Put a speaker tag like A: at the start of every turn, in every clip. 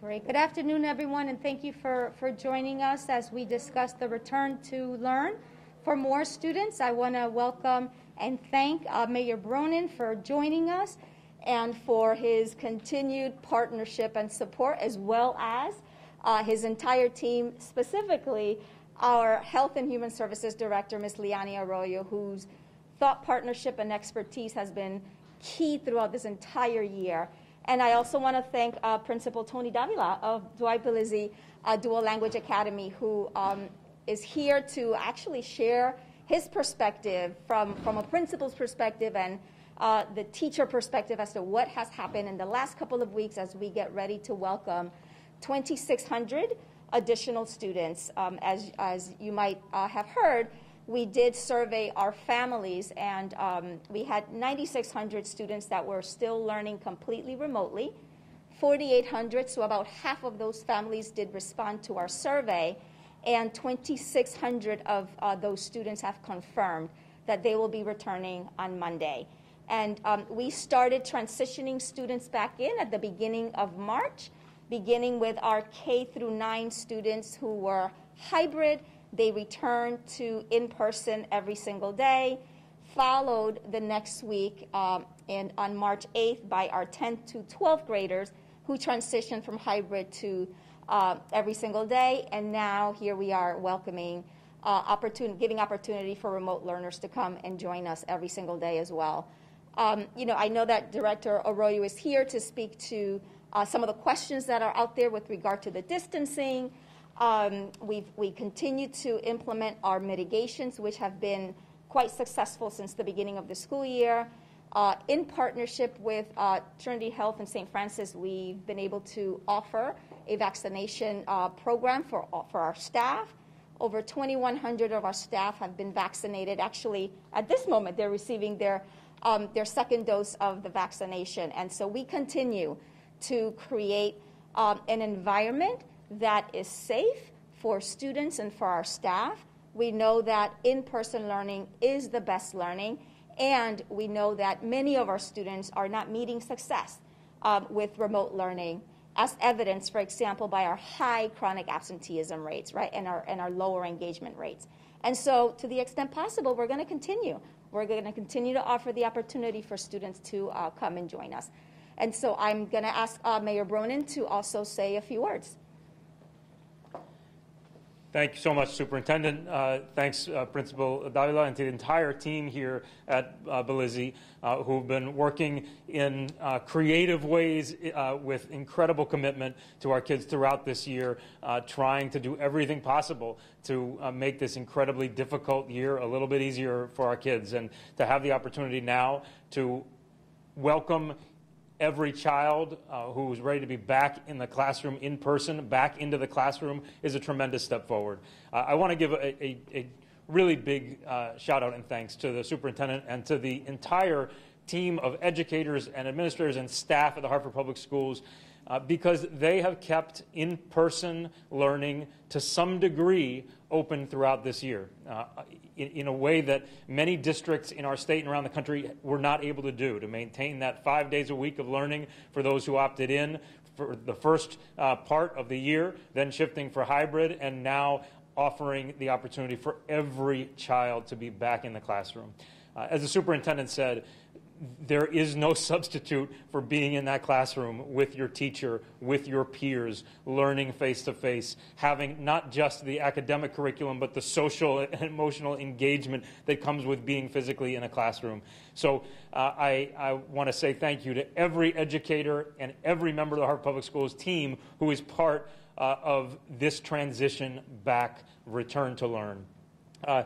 A: Great. Good afternoon, everyone, and thank you for, for joining us as we discuss the return to learn. For more students, I want to welcome and thank uh, Mayor Bronin for joining us and for his continued partnership and support, as well as uh, his entire team, specifically our Health and Human Services Director, Ms. Liany Arroyo, whose thought partnership and expertise has been key throughout this entire year. And I also want to thank uh, Principal Tony Davila of Dwight Bellizzi uh, Dual Language Academy, who um, is here to actually share his perspective from, from a principal's perspective and uh, the teacher perspective as to what has happened in the last couple of weeks as we get ready to welcome 2,600 additional students. Um, as, as you might uh, have heard, we did survey our families, and um, we had 9,600 students that were still learning completely remotely. 4,800, so about half of those families did respond to our survey, and 2,600 of uh, those students have confirmed that they will be returning on Monday. And um, we started transitioning students back in at the beginning of March, beginning with our K through 9 students who were hybrid they returned to in person every single day, followed the next week um, in, on March 8th by our 10th to 12th graders who transitioned from hybrid to uh, every single day. And now here we are welcoming, uh, giving opportunity for remote learners to come and join us every single day as well. Um, you know, I know that Director Arroyo is here to speak to uh, some of the questions that are out there with regard to the distancing, um, we've, we continue to implement our mitigations, which have been quite successful since the beginning of the school year. Uh, in partnership with uh, Trinity Health and St. Francis, we've been able to offer a vaccination uh, program for, for our staff. Over 2,100 of our staff have been vaccinated. Actually, at this moment, they're receiving their, um, their second dose of the vaccination. And so we continue to create um, an environment that is safe for students and for our staff. We know that in person learning is the best learning, and we know that many of our students are not meeting success um, with remote learning, as evidenced, for example, by our high chronic absenteeism rates, right, and our, and our lower engagement rates. And so, to the extent possible, we're going to continue. We're going to continue to offer the opportunity for students to uh, come and join us. And so, I'm going to ask uh, Mayor Bronin to also say a few words.
B: Thank you so much, Superintendent. Uh, thanks, uh, Principal Davila, and to the entire team here at uh, Bellizzi, uh, who've been working in uh, creative ways uh, with incredible commitment to our kids throughout this year, trying to do everything possible to make this incredibly difficult year a little bit easier for our kids, and to have the opportunity now to welcome every child uh, who is ready to be back in the classroom in person, back into the classroom, is a tremendous step forward. Uh, I want to give a, a, a, really big uh, shout out and thanks to the superintendent and to the entire team of educators and administrators and staff at the Hartford Public Schools uh, because they have kept in person learning to some degree open throughout this year uh, in, in, a way that many districts in our state and around the country were not able to do to maintain that five days a week of learning for those who opted in for the first uh, part of the year, then shifting for hybrid, and now offering the opportunity for every child to be back in the classroom. Uh, as the superintendent said, there is no substitute for being in that classroom with your teacher, with your peers, learning face to face, having not just the academic curriculum, but the social and emotional engagement that comes with being physically in a classroom. So uh, I, I want to say thank you to every educator and every member of the Hartford Public Schools team who is part uh, of this transition back, return to learn. Uh,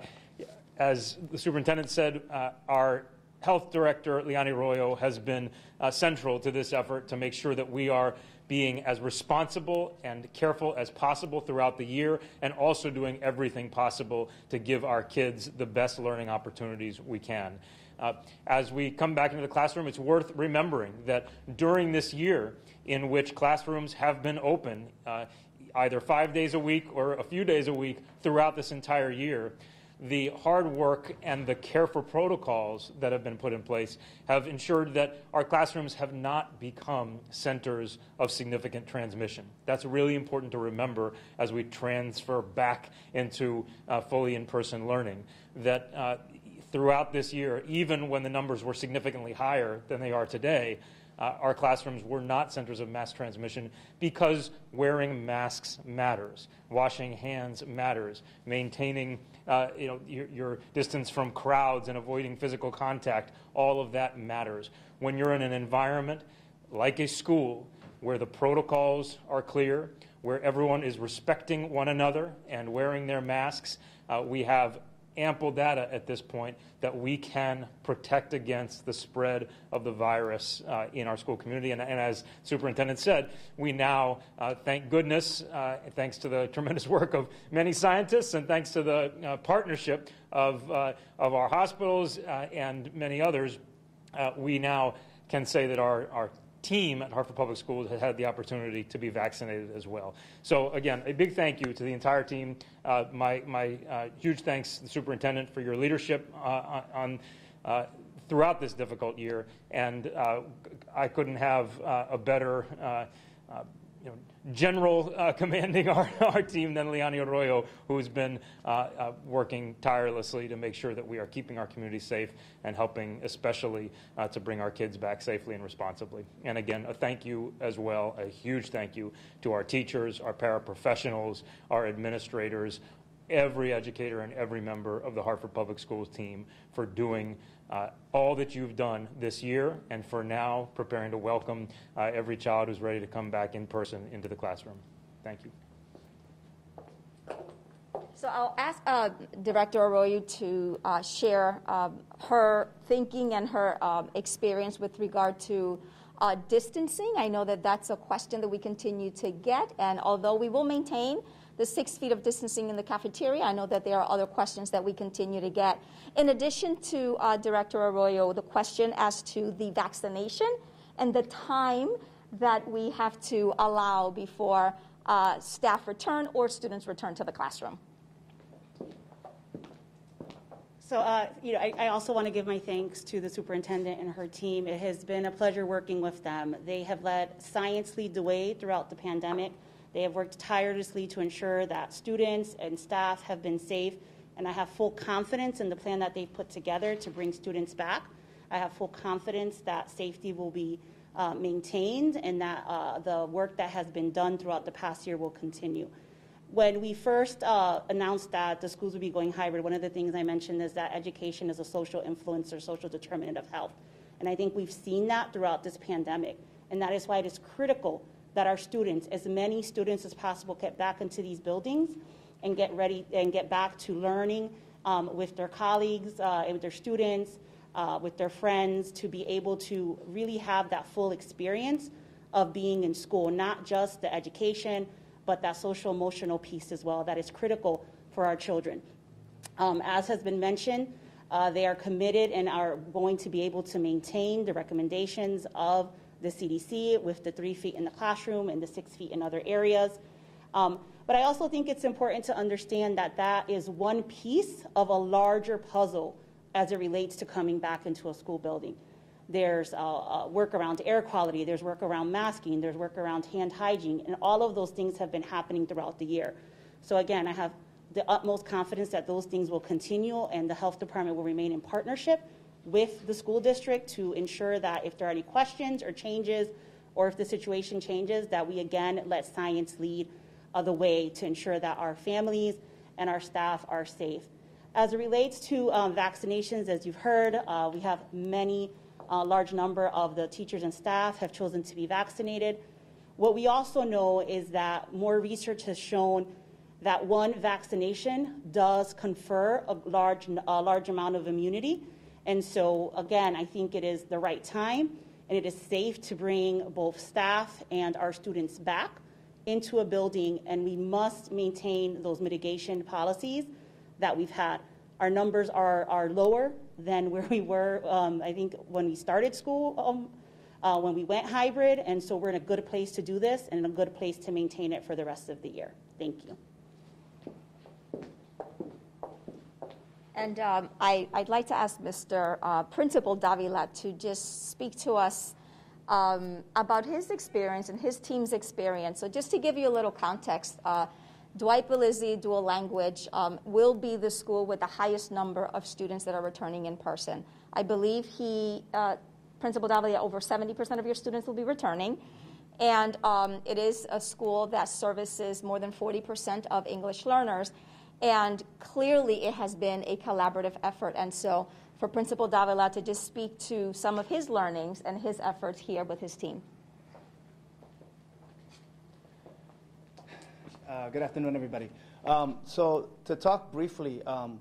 B: as the superintendent said, uh, our Health Director Liany Arroyo, has been uh, central to this effort to make sure that we are being as responsible and careful as possible throughout the year and also doing everything possible to give our kids the best learning opportunities we can. Uh, as we come back into the classroom, it's worth remembering that during this year in which classrooms have been open, uh, either five days a week or a few days a week throughout this entire year, the hard work and the careful protocols that have been put in place have ensured that our classrooms have not become centers of significant transmission. That's really important to remember as we transfer back into uh, fully in person learning. That uh, throughout this year, even when the numbers were significantly higher than they are today, uh, our classrooms were not centers of mass transmission because wearing masks matters, washing hands matters, maintaining uh, you know, your, your, distance from crowds and avoiding physical contact, all of that matters. When you're in an environment like a school where the protocols are clear, where everyone is respecting one another and wearing their masks, uh, we have ample data at this point that we can protect against the spread of the virus uh, in our school community. And, and, as Superintendent said, we now, uh, thank goodness, uh, thanks to the tremendous work of many scientists and thanks to the uh, partnership of, uh, of our hospitals uh, and many others, we now can say that our, our team at Hartford Public Schools has had the opportunity to be vaccinated as well. So again, a big thank you to the entire team. Uh, my my uh, huge thanks to the superintendent for your leadership uh, on. Uh, throughout this difficult year, and uh, I couldn't have uh, a better you know, general uh, commanding our, our team than Liany Arroyo, who's been uh, uh, working tirelessly to make sure that we are keeping our community safe and helping, especially, uh, to bring our kids back safely and responsibly. And again, a thank you as well, a huge thank you to our teachers, our paraprofessionals, our administrators, every educator and every member of the Hartford Public Schools team for doing uh, all that you've done this year and for now preparing to welcome uh, every child who's ready to come back in person into the classroom. Thank you.
A: So I'll ask uh, Director Arroyo to uh, share um, her thinking and her um, experience with regard to uh, distancing. I know that that's a question that we continue to get, and although we will maintain the six feet of distancing in the cafeteria. I know that there are other questions that we continue to get. In addition to uh, Director Arroyo, the question as to the vaccination and the time that we have to allow before uh, staff return or students return to the classroom.
C: So, uh, you know, I, I, also want to give my thanks to the superintendent and her team. It has been a pleasure working with them. They have let science lead the way throughout the pandemic. They have worked tirelessly to ensure that students and staff have been safe, and I have full confidence in the plan that they've put together to bring students back. I have full confidence that safety will be uh, maintained and that uh, the work that has been done throughout the past year will continue. When we first uh, announced that the schools would be going hybrid, one of the things I mentioned is that education is a social influencer, social determinant of health. And I think we've seen that throughout this pandemic. And that is why it is critical that our students, as many students as possible, get back into these buildings and get ready and get back to learning um, with their colleagues, uh, with their students, uh, with their friends, to be able to really have that full experience of being in school, not just the education, but that social emotional piece as well that is critical for our children. Um, as has been mentioned, uh, they are committed and are going to be able to maintain the recommendations of the CDC with the three feet in the classroom and the six feet in other areas. Um, but I also think it's important to understand that that is one piece of a larger puzzle as it relates to coming back into a school building. There's uh, uh, work around air quality, there's work around masking, there's work around hand hygiene, and all of those things have been happening throughout the year. So, again, I have the utmost confidence that those things will continue and the health department will remain in partnership with the school district to ensure that if there are any questions or changes, or if the situation changes, that we again let science lead uh, the way to ensure that our families and our staff are safe. As it relates to um, vaccinations, as you've heard, uh, we have many, uh, large number of the teachers and staff have chosen to be vaccinated. What we also know is that more research has shown that one vaccination does confer a large, a large amount of immunity. And so, again, I think it is the right time and it is safe to bring both staff and our students back into a building, and we must maintain those mitigation policies that we've had. Our numbers are, are lower than where we were, um, I think, when we started school, um, uh, when we went hybrid, and so we're in a good place to do this and in a good place to maintain it for the rest of the year. Thank you.
A: And um, I, I'd like to ask Mr. Uh, Principal Davila to just speak to us um, about his experience and his team's experience. So, just to give you a little context, uh, Dwight Bellizzi Dual Language um, will be the school with the highest number of students that are returning in person. I believe he, uh, Principal Davila, over 70% of your students will be returning. And um, it is a school that services more than 40% of English learners. And clearly, it has been a collaborative effort. And so, for Principal Davila to just speak to some of his learnings and his efforts here with his team.
D: Uh, good afternoon, everybody. Um, so, to talk briefly, um,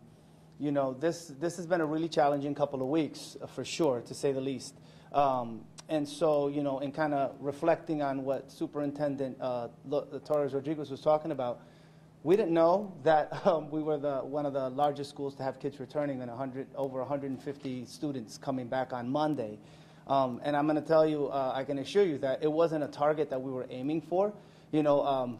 D: you know, this, this has been a really challenging couple of weeks, uh, for sure, to say the least. Um, and so, you know, in kind of reflecting on what Superintendent uh, Torres Rodriguez was talking about, we didn't know that um, we were the, one of the largest schools to have kids returning and 100, over 150 students coming back on Monday. Um, and I'm going to tell you, uh, I can assure you that it wasn't a target that we were aiming for. You know, um,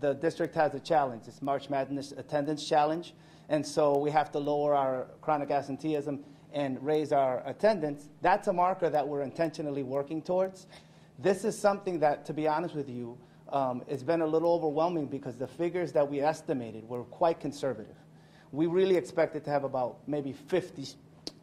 D: the district has a challenge. It's March Madness attendance challenge. And so we have to lower our chronic absenteeism and raise our attendance. That's a marker that we're intentionally working towards. This is something that, to be honest with you, um, it's been a little overwhelming because the figures that we estimated were quite conservative. We really expected to have about maybe 50,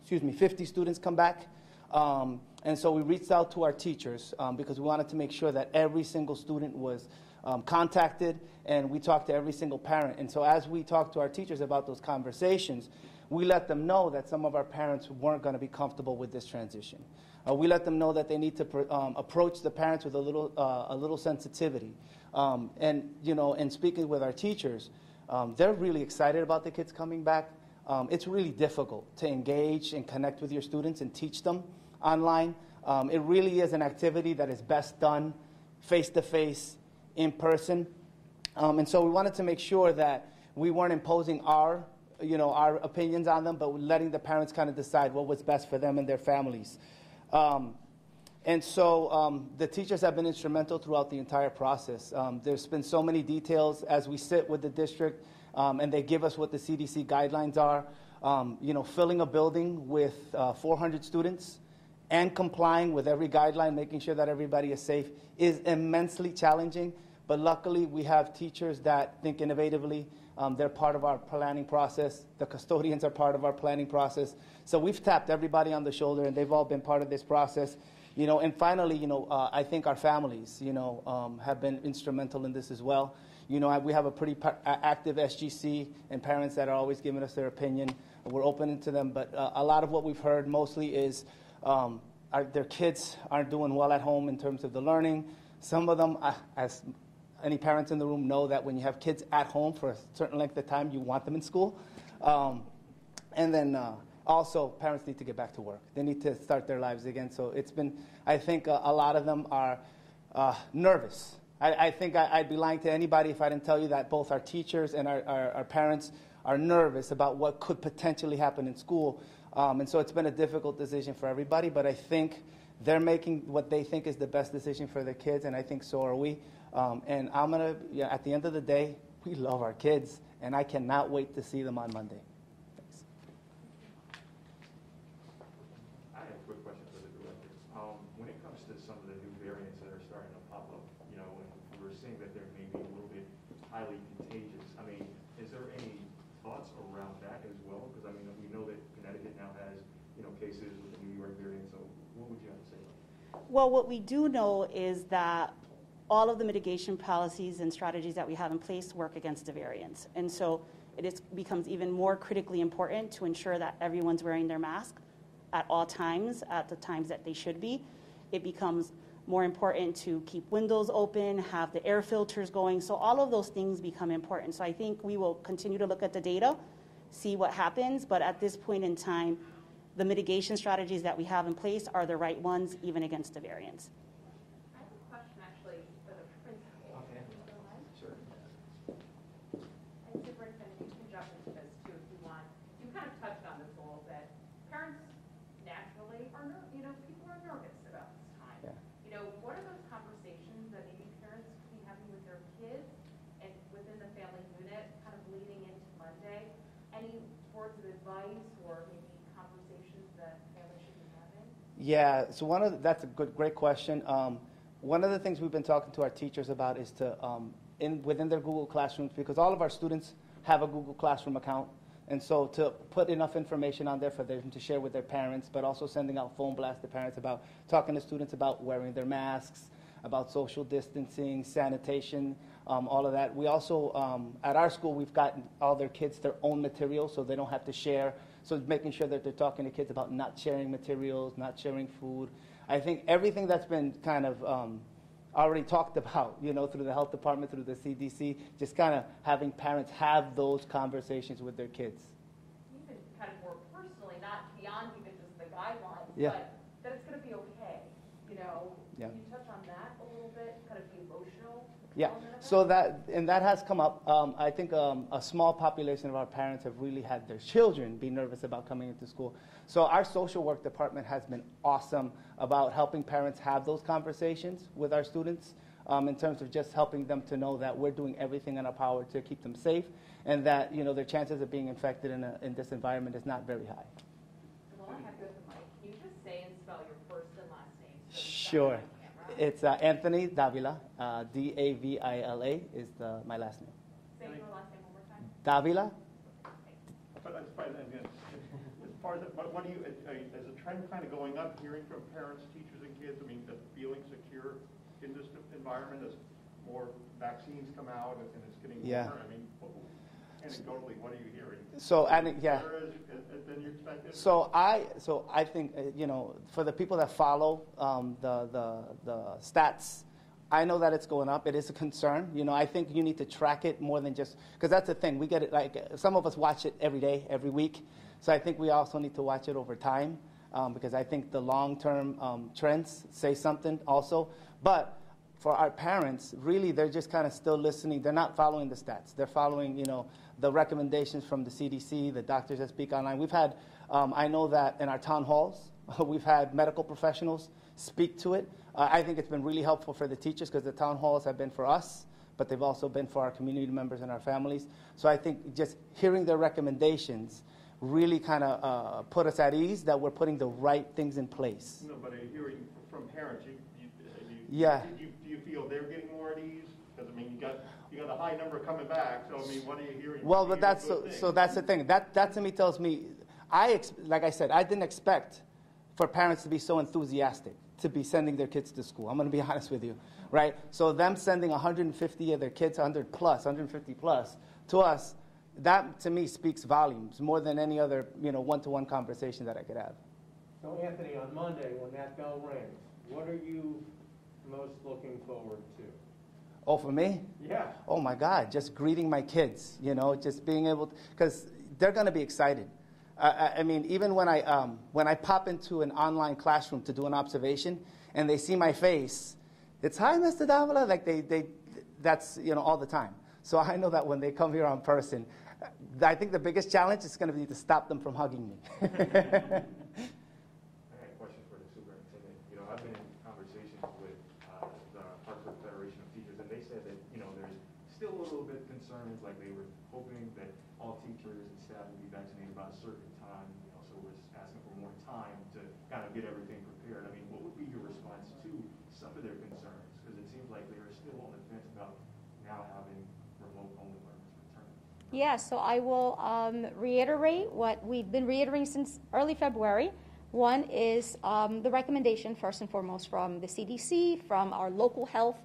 D: excuse me, 50 students come back. Um, and so we reached out to our teachers um, because we wanted to make sure that every single student was um, contacted and we talked to every single parent. And so as we talked to our teachers about those conversations, we let them know that some of our parents weren't going to be comfortable with this transition. Uh, we let them know that they need to um, approach the parents with a little, uh, a little sensitivity. Um, and, you know, in speaking with our teachers, um, they're really excited about the kids coming back. Um, it's really difficult to engage and connect with your students and teach them online. Um, it really is an activity that is best done face to face, in person. Um, and so we wanted to make sure that we weren't imposing our, you know, our opinions on them, but letting the parents kind of decide what was best for them and their families. Um, and so um, the teachers have been instrumental throughout the entire process. Um, there's been so many details as we sit with the district um, and they give us what the CDC guidelines are. Um, you know, filling a building with uh, 400 students and complying with every guideline, making sure that everybody is safe, is immensely challenging. But luckily, we have teachers that think innovatively. Um, they're part of our planning process. The custodians are part of our planning process. So we've tapped everybody on the shoulder, and they've all been part of this process. You know, and finally, you know, uh, I think our families, you know, um, have been instrumental in this as well. You know, we have a pretty active SGC and parents that are always giving us their opinion. We're open to them, but uh, a lot of what we've heard mostly is um, our, their kids aren't doing well at home in terms of the learning. Some of them, uh, as any parents in the room know, that when you have kids at home for a certain length of time, you want them in school. Um, and then uh, also, parents need to get back to work. They need to start their lives again. So it's been, I think uh, a lot of them are uh, nervous. I, I think I, would be lying to anybody if I didn't tell you that both our teachers and our, our, our parents are nervous about what could potentially happen in school um, and so it's been a difficult decision for everybody, but I think they're making what they think is the best decision for their kids, and I think so are we. Um, and I'm going to, yeah, at the end of the day, we love our kids, and I cannot wait to see them on Monday. Thanks.
E: I have a quick question for the director. Um, when it comes to some of the new variants that are starting to pop up, you know, and we're seeing that there may be a little bit highly contagious, I mean, is there any thoughts around that as well? Because, I mean, we know that Connecticut now has, you know, cases with the New York variant, so what would you have to say about that?
C: Well, what we do know is that all of the mitigation policies and strategies that we have in place work against the variants. And so it is, becomes even more critically important to ensure that everyone's wearing their mask at all times, at the times that they should be. It becomes more important to keep windows open, have the air filters going. So all of those things become important. So I think we will continue to look at the data see what happens. But at this point in time, the mitigation strategies that we have in place are the right ones, even against the variants.
F: I have a question actually for the principal.
E: Okay. Sure.
F: And superintendent, you can jump into this too if you want. You kind of touched on this a little bit. Parents naturally are, ner- you know, people are nervous about this time.
D: Yeah.
F: You know, what are those conversations that maybe parents could be having with their kids and within the family unit, kind of leading into Monday? Any words of advice
D: Yeah, so one of the, that's a good, great question. Um, one of the things we've been talking to our teachers about is to, um, in, within their Google Classrooms, because all of our students have a Google Classroom account, and so to put enough information on there for them to share with their parents, but also sending out phone blasts to parents about talking to students about wearing their masks, about social distancing, sanitation, um, all of that. We also, um, at our school, we've gotten all their kids their own material so they don't have to share. So making sure that they're talking to kids about not sharing materials, not sharing food. I think everything that's been kind of um, already talked about, you know, through the health department, through the CDC, just kind of having parents have those conversations with their kids.
F: Even kind of more personally, not beyond even just the guidelines,
D: Yeah.
F: but that it's going to be okay, you know?
D: Yeah.
F: Can you touch on that a little bit, kind of the emotional
D: Yeah,
F: element of it?
D: so that, and that has come up. Um, I think um, a small population of our parents have really had their children be nervous about coming into school. So our social work department has been awesome about helping parents have those conversations with our students um, in terms of just helping them to know that we're doing everything in our power to keep them safe and that, you know, their chances of being infected in, a, in this environment is not very high.
F: While I have you at the mic, can you just say and spell your first and last name? so
D: Sure.
F: On camera?
D: It's uh, Anthony Davila. Uh, D-A-V-I-L-A is the, my last name.
F: Say your last name one more time.
D: Davila?
G: But as far as, again, as far as, what, what do you, uh, is the trend kind of going up, hearing from parents, teachers, and kids, I mean, that feeling secure in this environment as more vaccines come out and and it's getting
D: Yeah.
G: warmer? I mean, what- anecdotally, what are you hearing?
D: So, and, yeah.
G: Better as- as- Than you?
D: So I, so I think, uh, you know, for the people that follow um, the, the, the stats, I know that it's going up. It is a concern. You know, I think you need to track it more than just, because that's the thing. We get it, like, some of us watch it every day, every week. So I think we also need to watch it over time um, because I think the long-term um, trends say something also. But for our parents, really, they're just kind of still listening. They're not following the stats. They're following, you know, the recommendations from the CDC, the doctors that speak online. We've had, um, I know that in our town halls, we've had medical professionals speak to it. Uh, I think it's been really helpful for the teachers because the town halls have been for us, but they've also been for our community members and our families. So I think just hearing their recommendations really kind of uh, put us at ease that we're putting the right things in place.
G: No, but hearing from parents, you, you, you.
D: Yeah.
G: Do you, do you feel they're getting more at ease? Because, I mean, you got, you got a high number coming back, so, I mean, what are you hearing?
D: Well, but that's so, so that's the thing. That that to me tells me, I ex- like I said, I didn't expect for parents to be so enthusiastic to be sending their kids to school. I'm going to be honest with you, right? So them sending 150 of their kids, 100 plus, 150 plus, to us, that to me speaks volumes more than any other, you know, one-to-one conversation that I could have.
H: So Anthony, on Monday, when that bell rings, what are you most looking forward to?
D: Oh, for me?
H: Yeah.
D: oh my God, just greeting my kids, you know, just being able, because they're going to be excited. I, I, I mean, even when I, um, when I pop into an online classroom to do an observation and they see my face, it's, hi, Mr. Davila, like they, they, that's, you know, all the time. So I know that when they come here on person, I think the biggest challenge is going to be to stop them from hugging me.
E: I had a question for the superintendent. You know, I've been in conversations with uh, the Hartford Federation of Teachers, and they said that, you know, there's still a little bit concerns, like they were hoping that all teachers and staff would be vaccinated by a certain time, you know, so we're just asking for more time to kind of get everything prepared. I mean, what would be your response to some of their concerns? Because it seems like they are still on the fence about now having remote-only learners return.
A: Yeah, so I will um, reiterate what we've been reiterating since early February. One is um, the recommendation, first and foremost, from the CDC, from our local health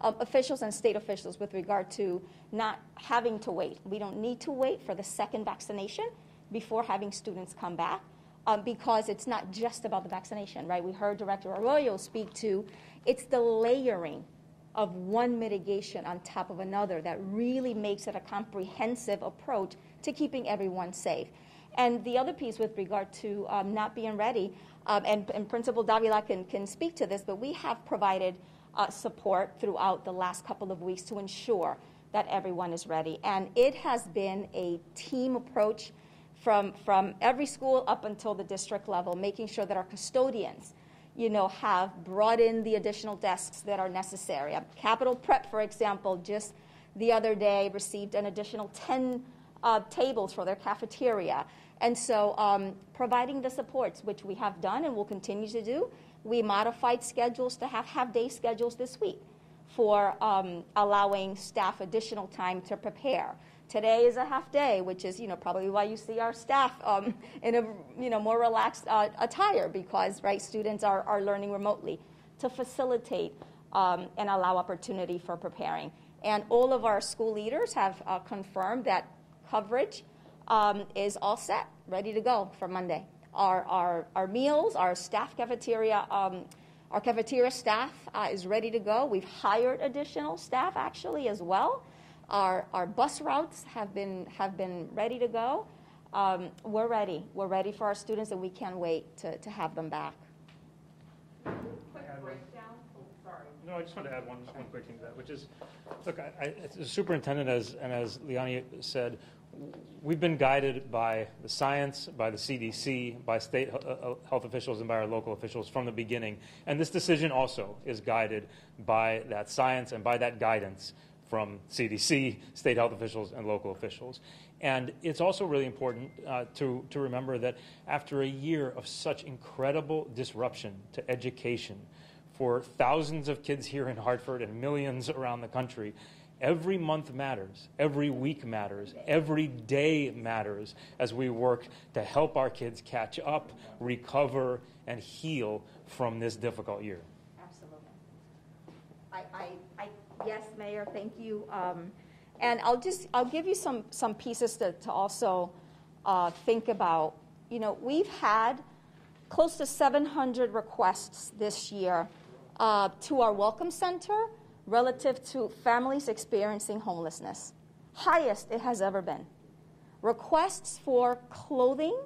A: um, officials and state officials with regard to not having to wait. We don't need to wait for the second vaccination before having students come back um, because it's not just about the vaccination, right? We heard Director Arroyo speak to it's the layering of one mitigation on top of another that really makes it a comprehensive approach to keeping everyone safe. And the other piece with regard to um, not being ready, um, and, and Principal Davila can, can speak to this, but we have provided uh, support throughout the last couple of weeks to ensure that everyone is ready. And it has been a team approach from, from every school up until the district level, making sure that our custodians you know, have brought in the additional desks that are necessary. Uh, Capital Prep, for example, just the other day received an additional 10 uh, tables for their cafeteria. And so, um, providing the supports, which we have done and will continue to do, we modified schedules to have half day schedules this week for um, allowing staff additional time to prepare. Today is a half day, which is you know probably why you see our staff um, in a you know more relaxed uh, attire because right students are, are learning remotely to facilitate um, and allow opportunity for preparing. And all of our school leaders have uh, confirmed that coverage um, is all set, ready to go for Monday. Our, our, our meals, our staff cafeteria, um, our cafeteria staff uh, is ready to go. We've hired additional staff actually as well. Our, our bus routes have been, have been ready to go. Um, we're ready. We're ready for our students, and we can't wait to, to have them back.
F: Quick breakdown, oh, sorry.
B: No, I just wanted to add one, one quick thing to that, which is, look, I, I, as a superintendent, as, and as Liany said, we've been guided by the science, by the CDC, by state uh, uh, health officials, and by our local officials from the beginning. And this decision also is guided by that science and by that guidance from CDC, state health officials, and local officials. And it's also really important uh, to, to remember that after a year of such incredible disruption to education for thousands of kids here in Hartford and millions around the country, Every month matters. Every week matters. Every day matters as we work to help our kids catch up, recover, and heal from this difficult year.
A: Absolutely. I, I, I yes, Mayor, thank you. Um, and I'll just I'll give you some some pieces to, to also uh, think about. You know, we've had close to 700 requests this year uh, to our Welcome Center relative to families experiencing homelessness. Highest it has ever been. Requests for clothing,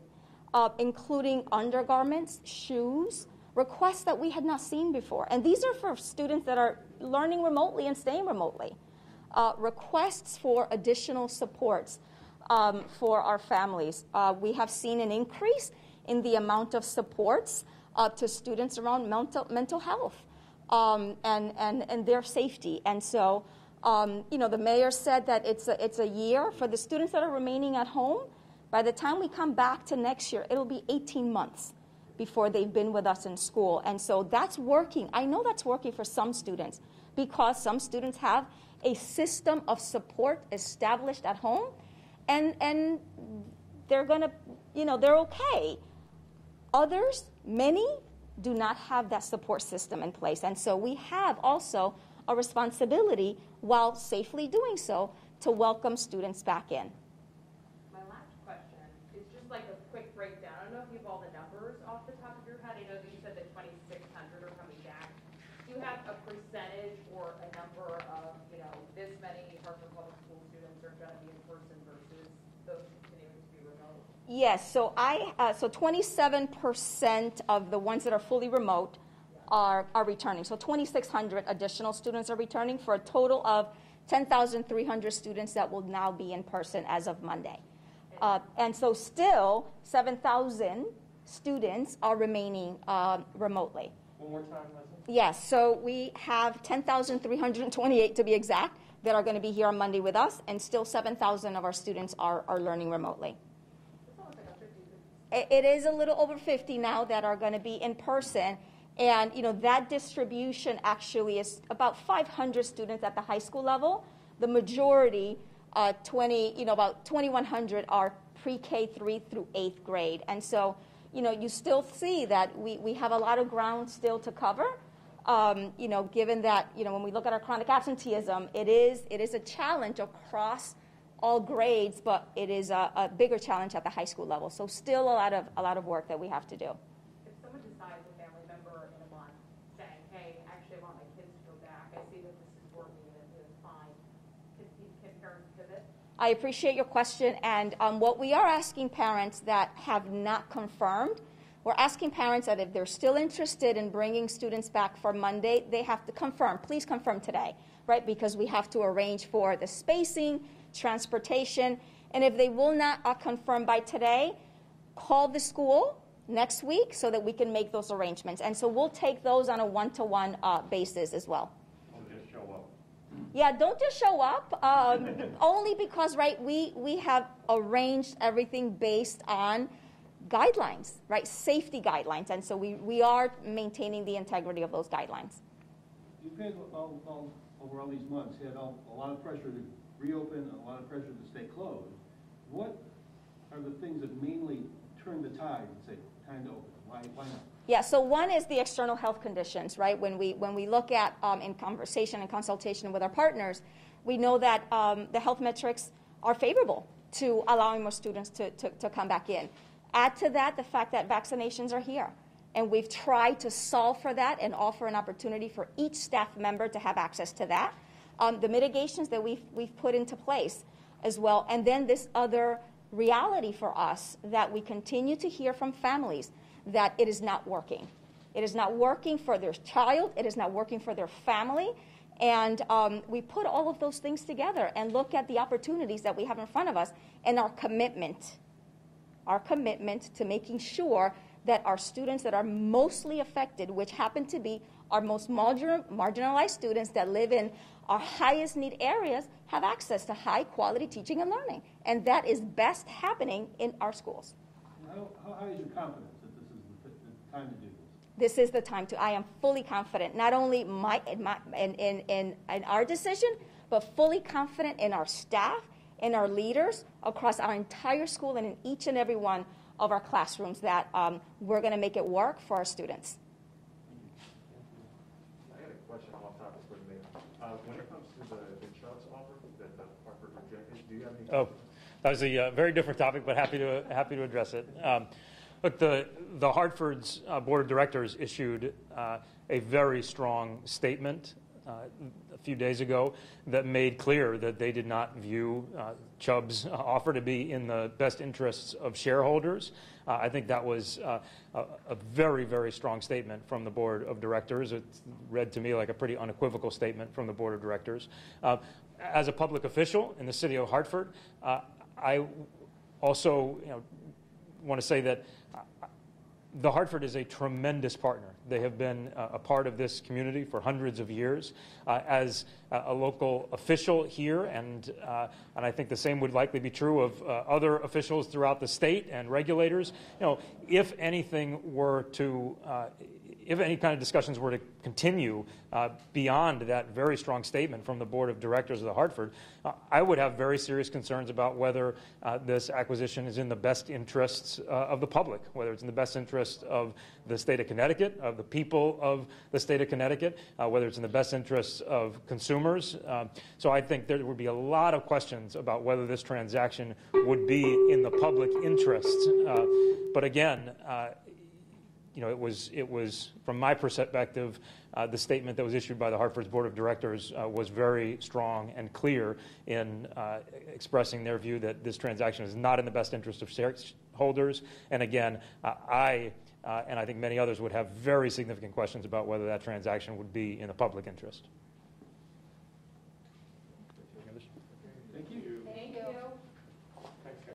A: uh, including undergarments, shoes, requests that we had not seen before. And these are for students that are learning remotely and staying remotely. Uh, requests for additional supports um, for our families. Uh, we have seen an increase in the amount of supports uh, to students around mental, mental health um, and, and, and their safety. And so, um, you know, the mayor said that it's a, it's a year for the students that are remaining at home. By the time we come back to next year, it'll be 18 months before they've been with us in school. And so that's working. I know that's working for some students because some students have a system of support established at home and, and they're going to, you know, they're okay. Others, many, do not have that support system in place. And so we have also a responsibility, while safely doing so, to welcome students back in.
F: My last question is just like a quick breakdown. I don't know if you have all the numbers off the top of your head. I know that you said that 2,600 are coming back. Do you have a percentage or a number of, you know, this many Hartford Public School students are going to be in person versus those continuing to be remote?
A: Yes, so I uh, so 27% of the ones that are fully remote are, are returning. So 2,600 additional students are returning for a total of 10,300 students that will now be in person as of Monday. Uh, and so still 7,000 students are remaining uh, remotely.
H: One more time, Leslie.
A: Yes, so we have 10,328 to be exact that are going to be here on Monday with us, and still 7,000 of our students are, are learning remotely.
F: It's almost like a 50
A: It is a little over 50 now that are going to be in person. And, you know, that distribution actually is about 500 students at the high school level. The majority, uh, 20, you know, about 2,100 are pre-K 3 through 8th grade. And so, you know, you still see that we, we have a lot of ground still to cover. Um, you know, given that, you know, when we look at our chronic absenteeism, it is, it is a challenge across all grades, but it is a, a bigger challenge at the high school level. So still a lot of, a lot of work that we have to do.
F: If someone decides, a family member in a month, saying, hey, actually, I want my kids to go back, I see that this is working and it is fine, can, can parents pivot?
A: I appreciate your question, and um, what we are asking parents that have not confirmed, we're asking parents that if they're still interested in bringing students back for Monday, they have to confirm. Please confirm today, right? Because we have to arrange for the spacing, transportation, and if they will not uh, confirm by today, call the school next week so that we can make those arrangements. And so we'll take those on a one-to-one uh, basis as well.
G: Or just show up.
A: Yeah, don't just show up. Um, only because, right, we, we have arranged everything based on guidelines, right? Safety guidelines. And so we, we are maintaining the integrity of those guidelines.
I: You've had, all, all, over all these months, had all, a lot of pressure to reopen, a lot of pressure to stay closed. What are the things that mainly turn the tide and say, time to open? Why, why not?
A: Yeah, so one is the external health conditions, right? When we, when we look at um, in conversation and consultation with our partners, we know that um, the health metrics are favorable to allowing more students to, to, to come back in. Add to that the fact that vaccinations are here. And we've tried to solve for that and offer an opportunity for each staff member to have access to that. Um, the mitigations that we've, we've put into place as well. And then this other reality for us that we continue to hear from families that it is not working. It is not working for their child, it is not working for their family. And um, we put all of those things together and look at the opportunities that we have in front of us and our commitment, our commitment to making sure that our students that are mostly affected, which happen to be our most marginalized students that live in our highest need areas, have access to high quality teaching and learning. And that is best happening in our schools.
I: How, how high is your confidence that this is the, the time to do this?
A: This is the time to, I am fully confident, not only my, in, my, in, in, in, in our decision, but fully confident in our staff, in our leaders across our entire school and in each and every one of our classrooms that um, we're going to make it work for our students.
E: I had a question off topic for the mayor. Uh, when it comes to the, the Chubb's offer that the Hartford rejected, do you have any?
B: Oh, that was a uh, very different topic, but happy to happy to address it. Um, look, the the Hartford's uh, board of directors issued uh, a very strong statement uh, a few days ago that made clear that they did not view uh, Chubb's offer to be in the best interests of shareholders. Uh, I think that was a, a, very, very strong statement from the board of directors. It read to me like a pretty unequivocal statement from the board of directors. Uh, as a public official in the city of Hartford, uh, I also you know, want to say that the Hartford is a tremendous partner. They have been uh, a part of this community for hundreds of years. Uh, as a local official here, and, uh, and I think the same would likely be true of uh, other officials throughout the state and regulators, you know, if anything were to, uh, if any kind of discussions were to continue uh, beyond that very strong statement from the board of directors of the Hartford, uh, I would have very serious concerns about whether uh, this acquisition is in the best interests uh, of the public, whether it's in the best interest of the state of Connecticut, of the people of the state of Connecticut, uh, whether it's in the best interests of consumers. Uh, so I think there would be a lot of questions about whether this transaction would be in the public interest. but again, you know, it was, it was from my perspective, uh, the statement that was issued by the Hartford's Board of Directors uh, was very strong and clear in uh, expressing their view that this transaction is not in the best interest of shareholders. And again, uh, I uh, and I think many others would have very significant questions about whether that transaction would be in the public interest.